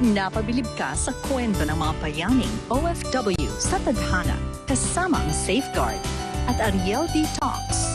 Napabilib ka sa kwento ng mga payaning OFW sa tadhana kasama ang Safeguard at Ariel D. Talks